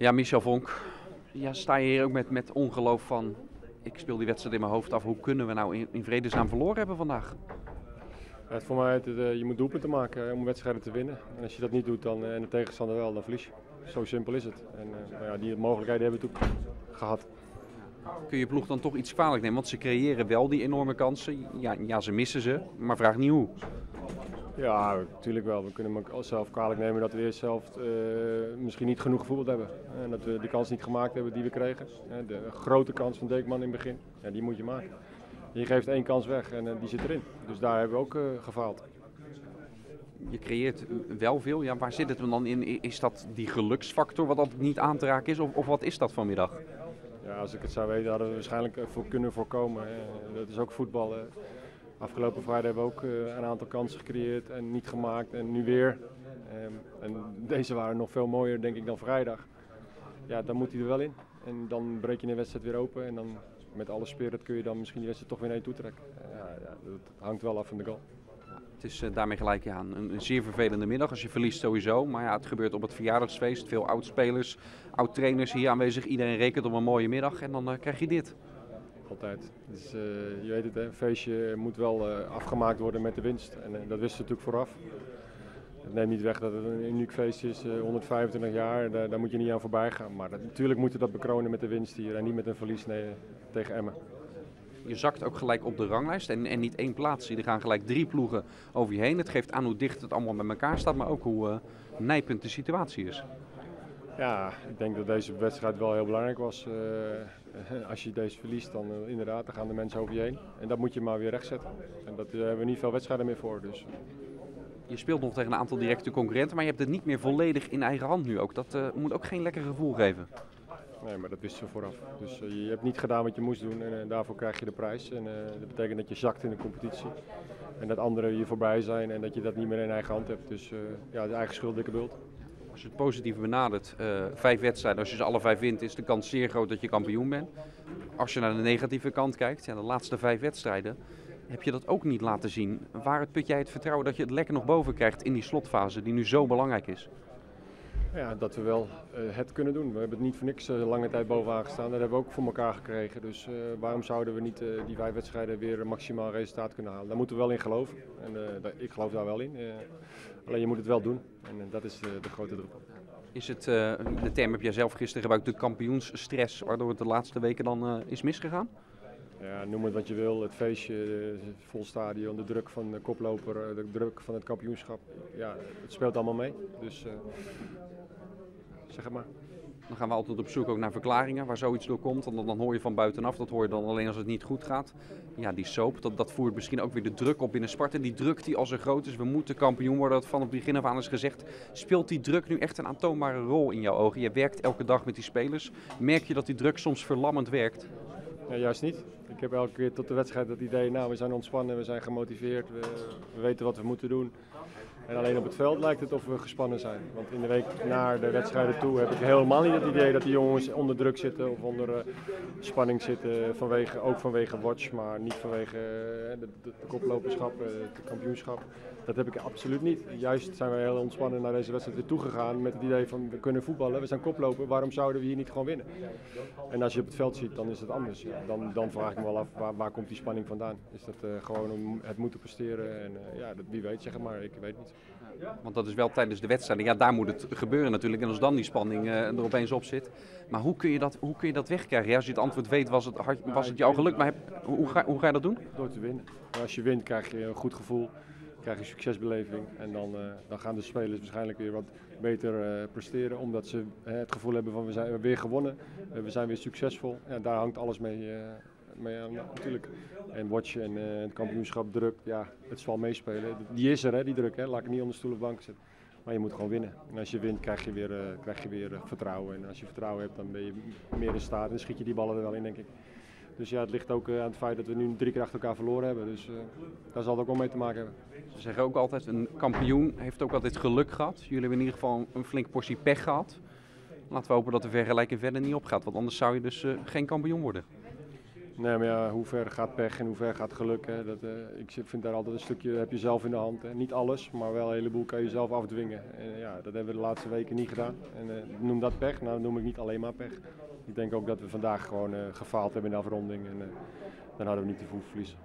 Ja, Michel Vonk. Ja, sta je hier ook met, met ongeloof van... Ik speel die wedstrijd in mijn hoofd af. Hoe kunnen we nou in, in vredesnaam verloren hebben vandaag? Ja, het voor mij, het, uh, je moet doelpunten maken om wedstrijden te winnen. En als je dat niet doet dan, uh, en de tegenstander wel, dan verlies je. Zo simpel is het. En uh, nou ja, die mogelijkheden hebben we toen gehad. Kun je ploeg dan toch iets kwalijk nemen? Want ze creëren wel die enorme kansen. Ja, ja ze missen ze, maar vraag niet hoe. Ja, natuurlijk wel. We kunnen zelf kwalijk nemen dat we eerst zelf uh, misschien niet genoeg gevoeld hebben. En dat we de kans niet gemaakt hebben die we kregen. De grote kans van Deekman in het begin, ja, die moet je maken. Je geeft één kans weg en uh, die zit erin. Dus daar hebben we ook uh, gefaald. Je creëert wel veel. Ja, waar zit het dan in? Is dat die geluksfactor wat altijd niet aan te raken is? Of, of wat is dat vanmiddag? Ja, als ik het zou weten hadden we waarschijnlijk voor kunnen voorkomen. Dat is ook voetbal. Afgelopen vrijdag hebben we ook uh, een aantal kansen gecreëerd en niet gemaakt. En nu weer. Um, en deze waren nog veel mooier, denk ik, dan vrijdag. Ja, dan moet hij er wel in. En dan breek je de wedstrijd weer open. En dan met alle spirit kun je dan misschien die wedstrijd toch weer naar je toe trekken. Ja, dat hangt wel af van de goal. Het is uh, daarmee gelijk ja, een, zeer vervelende middag. Als je verliest sowieso. Maar ja, het gebeurt op het verjaardagsfeest. Veel oud-spelers, oud-trainers hier aanwezig. Iedereen rekent op een mooie middag. En dan uh, krijg je dit. Altijd. Dus uh, je weet het, een feestje moet wel uh, afgemaakt worden met de winst. En uh, dat wisten we natuurlijk vooraf. Het neemt niet weg dat het een uniek feest is, 125 jaar, daar, daar, moet je niet aan voorbij gaan. Maar natuurlijk moeten we dat bekronen met de winst hier en niet met een verlies tegen Emmen. Je zakt ook gelijk op de ranglijst en, en niet één plaats. Er gaan gelijk drie ploegen over je heen. Het geeft aan hoe dicht het allemaal met elkaar staat, maar ook hoe nijpend de situatie is. Ja, ik denk dat deze wedstrijd wel heel belangrijk was. Uh, als je deze verliest, dan uh, inderdaad, dan gaan de mensen over je heen. En dat moet je maar weer rechtzetten. En dat uh, hebben we niet veel wedstrijden meer voor. Dus. Je speelt nog tegen een aantal directe concurrenten, maar je hebt het niet meer volledig in eigen hand nu ook. Dat moet ook geen lekker gevoel geven. Nee, maar dat wisten we vooraf. Dus je hebt niet gedaan wat je moest doen en daarvoor krijg je de prijs. En dat betekent dat je zakt in de competitie. En dat anderen je voorbij zijn en dat je dat niet meer in eigen hand hebt. Dus ja, de eigen schuld, dikke bult als je het positief benadert, uh, vijf wedstrijden, als je ze alle vijf wint, is de kans zeer groot dat je kampioen bent. Als je naar de negatieve kant kijkt, ja, de laatste vijf wedstrijden, heb je dat ook niet laten zien. Waar put jij het vertrouwen dat je het lekker nog boven krijgt in die slotfase die nu zo belangrijk is? Ja, dat we wel uh, het kunnen doen. We hebben het niet voor niks uh, lange tijd bovenaan gestaan. Dat hebben we ook voor elkaar gekregen. Dus uh, waarom zouden we niet die vijf wedstrijden weer een maximaal resultaat kunnen halen? Daar moeten we wel in geloven. En ik geloof daar wel in. alleen je moet het wel doen. En dat is de grote druppel. Is het, de term heb jij zelf gisteren gebruikt, de kampioensstress, waardoor het de laatste weken dan is misgegaan? Ja, noem het wat je wil. Het feestje, het vol stadion, de druk van de koploper, de druk van het kampioenschap. Ja, het speelt allemaal mee. Dus zeg maar. Dan gaan we altijd op zoek ook naar verklaringen waar zoiets door komt. En dan, hoor je van buitenaf, dat hoor je dan alleen als het niet goed gaat. Ja, die soap, dat, dat voert misschien ook weer de druk op binnen Sparta. Die druk die als er groot is, we moeten kampioen worden, dat van het begin af aan is gezegd. Speelt die druk nu echt een aantoonbare rol in jouw ogen? Je werkt elke dag met die spelers. Merk je dat die druk soms verlammend werkt? Ja, juist niet. Ik heb elke keer tot de wedstrijd het idee, nou we zijn ontspannen, we zijn gemotiveerd, we, we weten wat we moeten doen. En alleen op het veld lijkt het of we gespannen zijn. Want in de week naar de wedstrijden toe heb ik helemaal niet het idee dat die jongens onder druk zitten of onder uh, spanning zitten. Vanwege, ook vanwege watch, maar niet vanwege uh, de, de, de, uh, het kampioenschap. Dat heb ik absoluut niet. Juist zijn we heel ontspannen naar deze wedstrijd weer toegegaan met het idee van we kunnen voetballen, we zijn koploper, waarom zouden we hier niet gewoon winnen? En als je op het veld ziet, dan is het anders. Dan, dan vraag ik me wel af, waar, komt die spanning vandaan? Is dat gewoon om het moeten presteren? En ja, wie weet zeg maar, ik weet niet. Want dat is wel tijdens de wedstrijd. Ja, daar moet het gebeuren natuurlijk. En als dan die spanning uh, er opeens op zit. Maar hoe kun je dat, hoe kun je dat wegkrijgen? Ja, als je het antwoord weet, was het, was het jouw geluk. Maar heb, hoe, ga, hoe ga je dat doen? Door te winnen. als je wint, krijg je een goed gevoel. Krijg je succesbeleving. En dan, uh, dan gaan de spelers waarschijnlijk weer wat beter uh, presteren. Omdat ze het gevoel hebben van we zijn weer gewonnen. we zijn weer succesvol. Ja, daar hangt alles mee mee aan natuurlijk. En watch en uh, het kampioenschap druk, ja, het zal meespelen. Die is er, hè, die druk. Hè. Laat ik niet onder stoel of bank zetten. Maar je moet gewoon winnen. En als je wint, krijg je weer, uh, krijg je weer uh, vertrouwen. En als je vertrouwen hebt, dan ben je meer in staat. En schiet je die ballen er wel in, denk ik. Dus ja, het ligt ook aan het feit dat we nu drie keer achter elkaar verloren hebben. Dus daar zal het ook wel mee te maken hebben. Ze zeggen ook altijd, een kampioen heeft ook altijd geluk gehad. Jullie hebben in ieder geval een flinke portie pech gehad. Laten we hopen dat de vergelijking verder niet opgaat. Want anders zou je dus geen kampioen worden. Nee, maar ja, hoe ver gaat pech en hoe ver gaat geluk? Hè? Dat, uh, ik vind daar altijd een stukje, heb je zelf in de hand. Hè? Niet alles, maar wel een heleboel kan je zelf afdwingen. En ja, dat hebben we de laatste weken niet gedaan. En uh, noem dat pech, nou noem ik niet alleen maar pech. Ik denk ook dat we vandaag gewoon gefaald hebben in de afronding. En dan hadden we niet te veel verliezen.